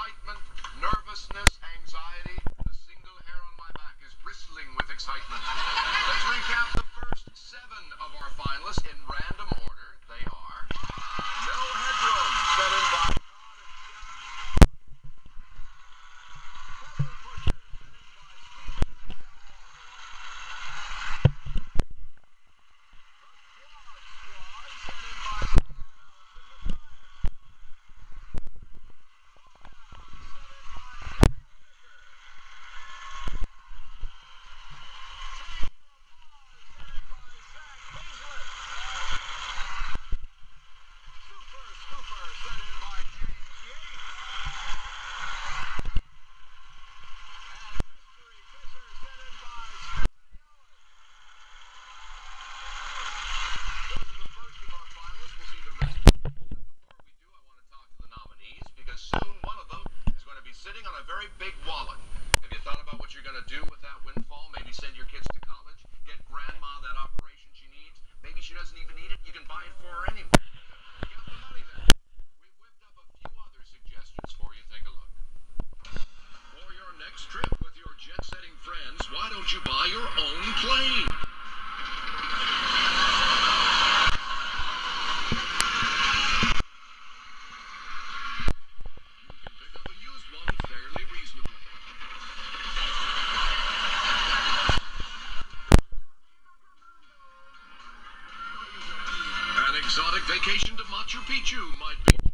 excitement, nervousness, anxiety. sitting on a very big wallet. Have you thought about what you're going to do with that windfall? Maybe send your kids to college? exotic vacation to Machu Picchu might be...